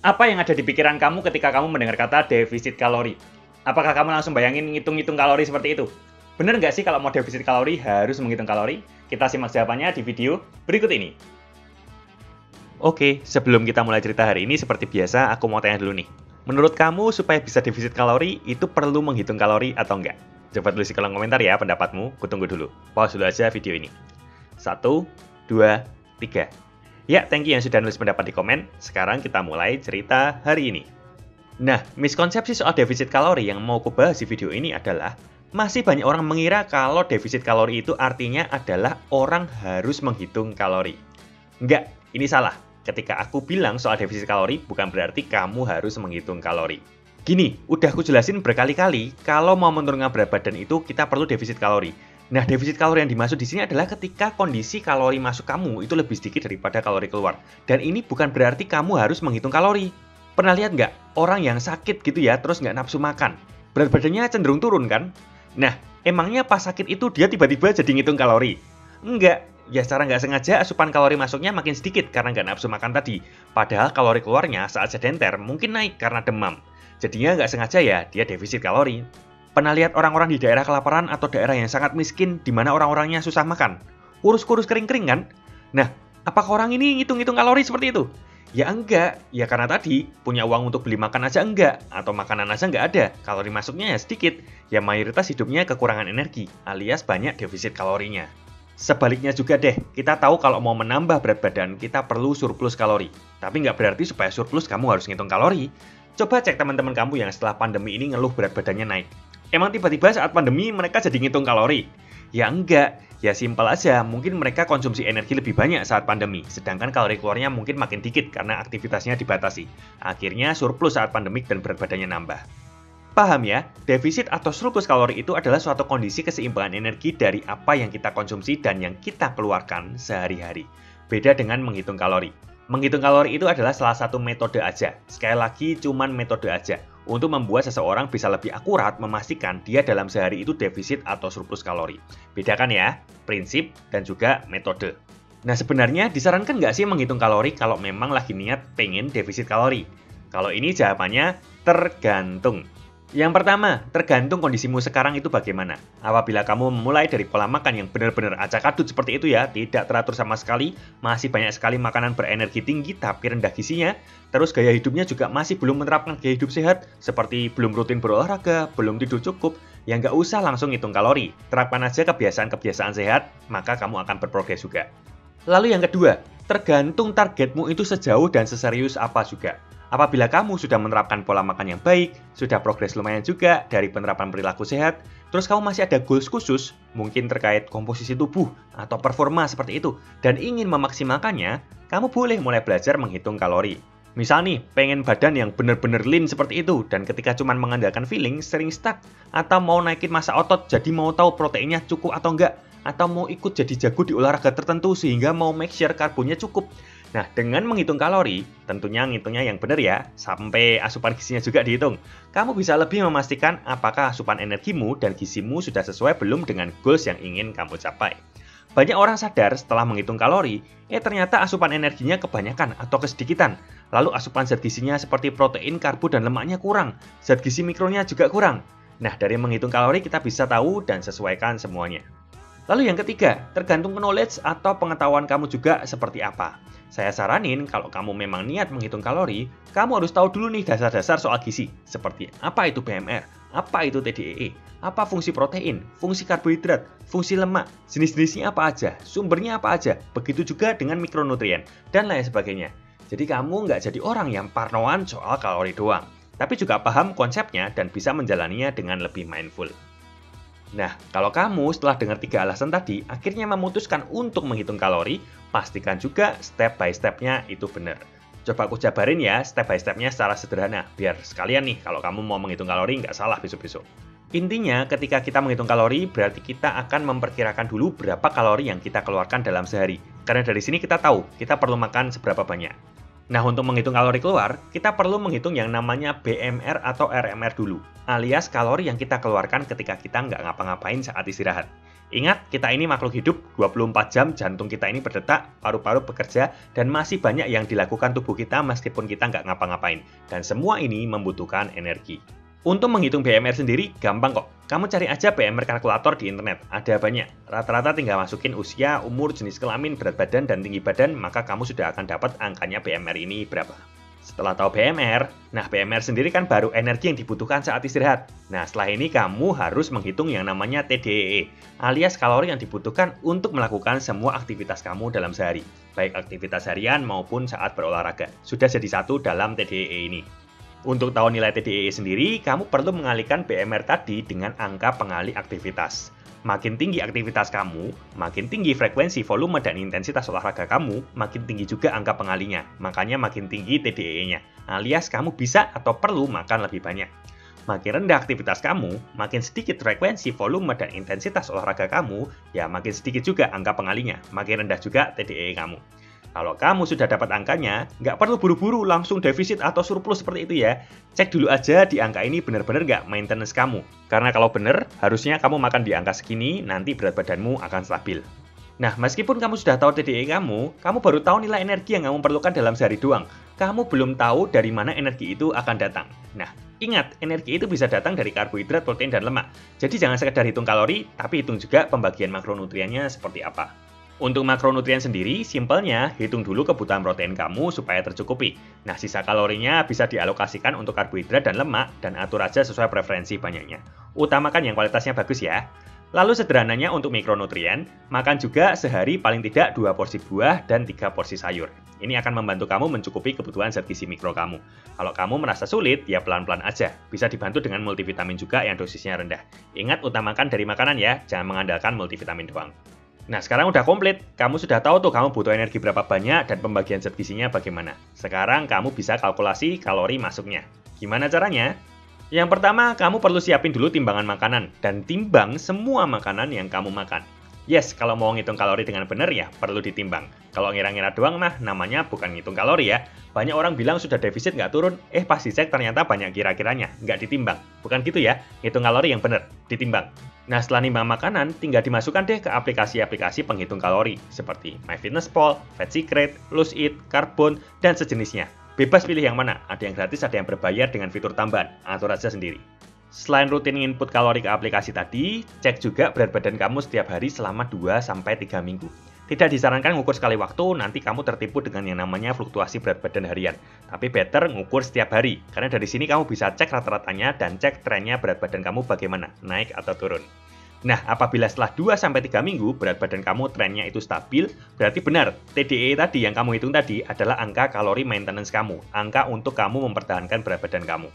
Apa yang ada di pikiran kamu ketika kamu mendengar kata defisit kalori? Apakah kamu langsung bayangin ngitung-ngitung kalori seperti itu? Bener nggak sih kalau mau defisit kalori harus menghitung kalori? Kita simak jawabannya di video berikut ini. Oke, sebelum kita mulai cerita hari ini, seperti biasa, aku mau tanya dulu nih. Menurut kamu, supaya bisa defisit kalori, itu perlu menghitung kalori atau enggak? Coba tulis di kolom komentar ya pendapatmu, kutunggu dulu. Pause dulu aja video ini. Satu, dua, tiga. Ya, thank you yang sudah nulis pendapat di komen. Sekarang kita mulai cerita hari ini. Nah, miskonsepsi soal defisit kalori yang mau aku bahas di video ini adalah masih banyak orang mengira kalau defisit kalori itu artinya adalah orang harus menghitung kalori. Enggak, ini salah. Ketika aku bilang soal defisit kalori, bukan berarti kamu harus menghitung kalori. Gini, udah aku jelasin berkali-kali, kalau mau menurunkan berat badan itu kita perlu defisit kalori. Nah, defisit kalori yang dimaksud di sini adalah ketika kondisi kalori masuk kamu itu lebih sedikit daripada kalori keluar. Dan ini bukan berarti kamu harus menghitung kalori. Pernah lihat nggak orang yang sakit gitu ya, terus nggak nafsu makan? Berat badannya cenderung turun kan? Nah, emangnya pas sakit itu dia tiba-tiba jadi ngitung kalori? Enggak, ya secara nggak sengaja asupan kalori masuknya makin sedikit karena nggak nafsu makan tadi. Padahal kalori keluarnya saat sedenter mungkin naik karena demam. Jadinya nggak sengaja ya dia defisit kalori. Pernah lihat orang-orang di daerah kelaparan atau daerah yang sangat miskin di mana orang-orangnya susah makan? Kurus-kurus kering-kering kan? Nah, apakah orang ini ngitung-ngitung kalori seperti itu? Ya enggak, ya karena tadi punya uang untuk beli makan aja enggak, atau makanan aja enggak ada, kalori masuknya ya sedikit, ya mayoritas hidupnya kekurangan energi, alias banyak defisit kalorinya. Sebaliknya juga deh, kita tahu kalau mau menambah berat badan, kita perlu surplus kalori. Tapi nggak berarti supaya surplus kamu harus ngitung kalori. Coba cek teman-teman kamu yang setelah pandemi ini ngeluh berat badannya naik. Emang tiba-tiba saat pandemi mereka jadi ngitung kalori? Ya enggak, ya simpel aja, mungkin mereka konsumsi energi lebih banyak saat pandemi, sedangkan kalori keluarnya mungkin makin dikit karena aktivitasnya dibatasi. Akhirnya surplus saat pandemik dan berat badannya nambah. Paham ya, defisit atau surplus kalori itu adalah suatu kondisi keseimbangan energi dari apa yang kita konsumsi dan yang kita keluarkan sehari-hari. Beda dengan menghitung kalori. Menghitung kalori itu adalah salah satu metode aja. Sekali lagi, cuman metode aja untuk membuat seseorang bisa lebih akurat memastikan dia dalam sehari itu defisit atau surplus kalori. Bedakan ya, prinsip dan juga metode. Nah sebenarnya disarankan nggak sih menghitung kalori kalau memang lagi niat pengen defisit kalori? Kalau ini jawabannya tergantung. Yang pertama, tergantung kondisimu sekarang itu bagaimana. Apabila kamu memulai dari pola makan yang benar-benar acak adut seperti itu ya, tidak teratur sama sekali, masih banyak sekali makanan berenergi tinggi tapi rendah gizinya, terus gaya hidupnya juga masih belum menerapkan gaya hidup sehat, seperti belum rutin berolahraga, belum tidur cukup, ya nggak usah langsung hitung kalori. Terapkan aja kebiasaan-kebiasaan sehat, maka kamu akan berprogres juga. Lalu yang kedua, tergantung targetmu itu sejauh dan seserius apa juga. Apabila kamu sudah menerapkan pola makan yang baik, sudah progres lumayan juga dari penerapan perilaku sehat, terus kamu masih ada goals khusus, mungkin terkait komposisi tubuh atau performa seperti itu, dan ingin memaksimalkannya, kamu boleh mulai belajar menghitung kalori. Misal nih, pengen badan yang bener-bener lean seperti itu, dan ketika cuma mengandalkan feeling, sering stuck, atau mau naikin masa otot, jadi mau tahu proteinnya cukup atau enggak, atau mau ikut jadi jago di olahraga tertentu sehingga mau make sure karbonnya cukup. Nah, dengan menghitung kalori, tentunya ngitungnya yang benar ya, sampai asupan gizinya juga dihitung. Kamu bisa lebih memastikan apakah asupan energimu dan gizimu sudah sesuai belum dengan goals yang ingin kamu capai. Banyak orang sadar setelah menghitung kalori, eh ternyata asupan energinya kebanyakan atau kesedikitan. Lalu asupan zat gizinya seperti protein, karbo, dan lemaknya kurang. Zat gizi mikronya juga kurang. Nah, dari menghitung kalori kita bisa tahu dan sesuaikan semuanya. Lalu yang ketiga, tergantung knowledge atau pengetahuan kamu juga seperti apa. Saya saranin kalau kamu memang niat menghitung kalori, kamu harus tahu dulu nih dasar-dasar soal gizi, seperti apa itu BMR, apa itu TDEE, e, apa fungsi protein, fungsi karbohidrat, fungsi lemak, jenis-jenisnya apa aja, sumbernya apa aja, begitu juga dengan mikronutrien, dan lain sebagainya. Jadi kamu nggak jadi orang yang parnoan soal kalori doang, tapi juga paham konsepnya dan bisa menjalaninya dengan lebih mindful. Nah, kalau kamu setelah dengar tiga alasan tadi, akhirnya memutuskan untuk menghitung kalori, pastikan juga step by step-nya itu benar. Coba aku jabarin ya step by step-nya secara sederhana, biar sekalian nih kalau kamu mau menghitung kalori nggak salah besok-besok. Intinya, ketika kita menghitung kalori, berarti kita akan memperkirakan dulu berapa kalori yang kita keluarkan dalam sehari. Karena dari sini kita tahu, kita perlu makan seberapa banyak. Nah, untuk menghitung kalori keluar, kita perlu menghitung yang namanya BMR atau RMR dulu, alias kalori yang kita keluarkan ketika kita nggak ngapa-ngapain saat istirahat. Ingat, kita ini makhluk hidup 24 jam, jantung kita ini berdetak, paru-paru bekerja, dan masih banyak yang dilakukan tubuh kita meskipun kita nggak ngapa-ngapain. Dan semua ini membutuhkan energi. Untuk menghitung BMR sendiri, gampang kok. Kamu cari aja BMR kalkulator di internet, ada banyak. Rata-rata tinggal masukin usia, umur, jenis kelamin, berat badan, dan tinggi badan, maka kamu sudah akan dapat angkanya BMR ini berapa. Setelah tahu BMR, nah BMR sendiri kan baru energi yang dibutuhkan saat istirahat. Nah setelah ini kamu harus menghitung yang namanya TDEE, alias kalori yang dibutuhkan untuk melakukan semua aktivitas kamu dalam sehari, baik aktivitas harian maupun saat berolahraga. Sudah jadi satu dalam TDEE ini. Untuk tahu nilai TDEE sendiri, kamu perlu mengalihkan BMR tadi dengan angka pengalih aktivitas. Makin tinggi aktivitas kamu, makin tinggi frekuensi, volume, dan intensitas olahraga kamu, makin tinggi juga angka pengalinya. Makanya makin tinggi TDE-nya, alias kamu bisa atau perlu makan lebih banyak. Makin rendah aktivitas kamu, makin sedikit frekuensi, volume, dan intensitas olahraga kamu, ya makin sedikit juga angka pengalinya, makin rendah juga TDE kamu. Kalau kamu sudah dapat angkanya, nggak perlu buru-buru langsung defisit atau surplus seperti itu ya. Cek dulu aja di angka ini benar-benar nggak maintenance kamu. Karena kalau benar, harusnya kamu makan di angka segini, nanti berat badanmu akan stabil. Nah, meskipun kamu sudah tahu TDE kamu, kamu baru tahu nilai energi yang kamu perlukan dalam sehari doang. Kamu belum tahu dari mana energi itu akan datang. Nah, ingat, energi itu bisa datang dari karbohidrat, protein, dan lemak. Jadi jangan sekedar hitung kalori, tapi hitung juga pembagian makronutriennya seperti apa. Untuk makronutrien sendiri, simpelnya hitung dulu kebutuhan protein kamu supaya tercukupi. Nah, sisa kalorinya bisa dialokasikan untuk karbohidrat dan lemak dan atur aja sesuai preferensi banyaknya. Utamakan yang kualitasnya bagus ya. Lalu sederhananya untuk mikronutrien, makan juga sehari paling tidak dua porsi buah dan tiga porsi sayur. Ini akan membantu kamu mencukupi kebutuhan zat gizi mikro kamu. Kalau kamu merasa sulit, ya pelan-pelan aja. Bisa dibantu dengan multivitamin juga yang dosisnya rendah. Ingat, utamakan dari makanan ya, jangan mengandalkan multivitamin doang. Nah, sekarang udah komplit. Kamu sudah tahu tuh kamu butuh energi berapa banyak dan pembagian zat gizinya bagaimana. Sekarang kamu bisa kalkulasi kalori masuknya. Gimana caranya? Yang pertama, kamu perlu siapin dulu timbangan makanan dan timbang semua makanan yang kamu makan. Yes, kalau mau ngitung kalori dengan benar ya perlu ditimbang. Kalau ngira-ngira doang mah namanya bukan ngitung kalori ya. Banyak orang bilang sudah defisit nggak turun, eh pas dicek ternyata banyak kira-kiranya, nggak ditimbang. Bukan gitu ya, ngitung kalori yang benar, ditimbang. Nah setelah nimbang makanan, tinggal dimasukkan deh ke aplikasi-aplikasi penghitung kalori seperti MyFitnessPal, Fat Secret, Lose It, Carbon, dan sejenisnya. Bebas pilih yang mana, ada yang gratis, ada yang berbayar dengan fitur tambahan, atur aja sendiri. Selain rutin input kalori ke aplikasi tadi, cek juga berat badan kamu setiap hari selama 2-3 minggu. Tidak disarankan ngukur sekali waktu, nanti kamu tertipu dengan yang namanya fluktuasi berat badan harian. Tapi better ngukur setiap hari, karena dari sini kamu bisa cek rata-ratanya dan cek trennya berat badan kamu bagaimana, naik atau turun. Nah, apabila setelah 2-3 minggu berat badan kamu trennya itu stabil, berarti benar, TDE tadi yang kamu hitung tadi adalah angka kalori maintenance kamu, angka untuk kamu mempertahankan berat badan kamu.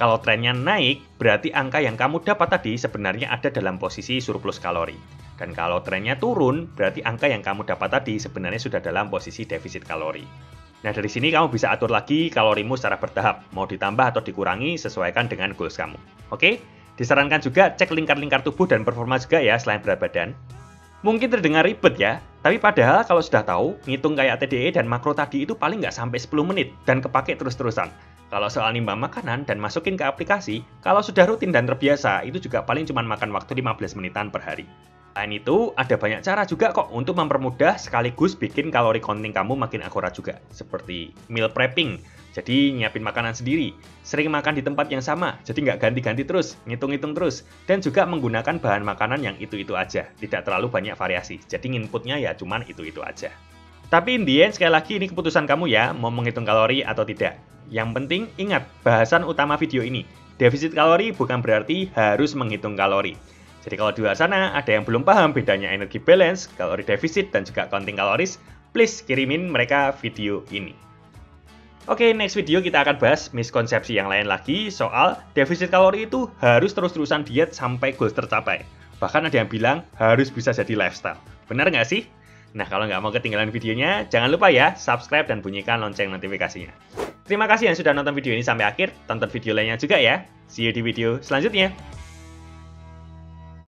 Kalau trennya naik, berarti angka yang kamu dapat tadi sebenarnya ada dalam posisi surplus kalori. Dan kalau trennya turun, berarti angka yang kamu dapat tadi sebenarnya sudah dalam posisi defisit kalori. Nah, dari sini kamu bisa atur lagi kalorimu secara bertahap, mau ditambah atau dikurangi sesuaikan dengan goals kamu. Oke? Disarankan juga cek lingkar-lingkar tubuh dan performa juga ya selain berat badan. Mungkin terdengar ribet ya, tapi padahal kalau sudah tahu, ngitung kayak TDE dan makro tadi itu paling nggak sampai 10 menit dan kepake terus-terusan. Kalau soal nimbang makanan dan masukin ke aplikasi, kalau sudah rutin dan terbiasa, itu juga paling cuma makan waktu 15 menitan per hari. Selain itu, ada banyak cara juga kok untuk mempermudah sekaligus bikin kalori counting kamu makin akurat juga. Seperti meal prepping, jadi nyiapin makanan sendiri. Sering makan di tempat yang sama, jadi nggak ganti-ganti terus, ngitung-ngitung terus. Dan juga menggunakan bahan makanan yang itu-itu aja, tidak terlalu banyak variasi. Jadi inputnya ya cuman itu-itu aja. Tapi in the end, sekali lagi ini keputusan kamu ya, mau menghitung kalori atau tidak. Yang penting ingat bahasan utama video ini. Defisit kalori bukan berarti harus menghitung kalori. Jadi kalau di luar sana ada yang belum paham bedanya energi balance, kalori defisit, dan juga counting kaloris, please kirimin mereka video ini. Oke, next video kita akan bahas miskonsepsi yang lain lagi soal defisit kalori itu harus terus-terusan diet sampai goals tercapai. Bahkan ada yang bilang harus bisa jadi lifestyle. Benar nggak sih? Nah, kalau nggak mau ketinggalan videonya, jangan lupa ya subscribe dan bunyikan lonceng notifikasinya. Terima kasih yang sudah nonton video ini sampai akhir. Tonton video lainnya juga ya. See you di video selanjutnya.